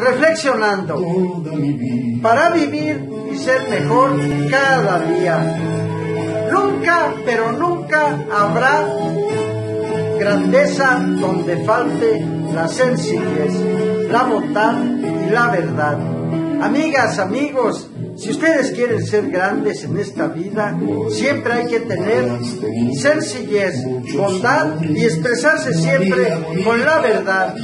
reflexionando para vivir y ser mejor cada día. Nunca, pero nunca habrá grandeza donde falte la sencillez, la bondad y la verdad. Amigas, amigos, si ustedes quieren ser grandes en esta vida, siempre hay que tener sencillez, bondad y expresarse siempre con la verdad.